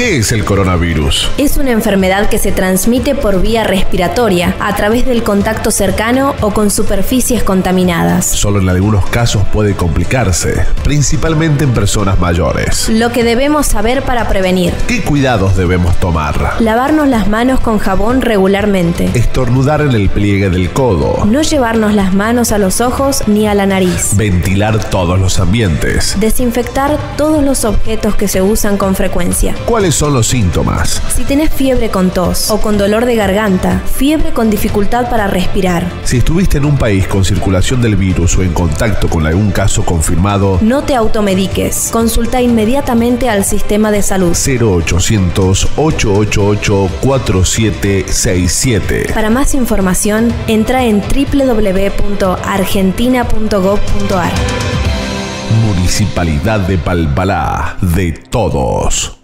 ¿Qué es el coronavirus? Es una enfermedad que se transmite por vía respiratoria, a través del contacto cercano o con superficies contaminadas. Solo en algunos casos puede complicarse, principalmente en personas mayores. Lo que debemos saber para prevenir. ¿Qué cuidados debemos tomar? Lavarnos las manos con jabón regularmente. Estornudar en el pliegue del codo. No llevarnos las manos a los ojos ni a la nariz. Ventilar todos los ambientes. Desinfectar todos los objetos que se usan con frecuencia. ¿Cuáles son los síntomas? Si tenés fiebre con tos o con dolor de garganta, fiebre con dificultad para respirar, Si estuviste en un país con circulación del virus o en contacto con algún caso confirmado, no te automediques. Consulta inmediatamente al sistema de salud. 0800 888 4767. Para más información, entra en www.argentina.gov.ar. Municipalidad de Palpalá, de todos.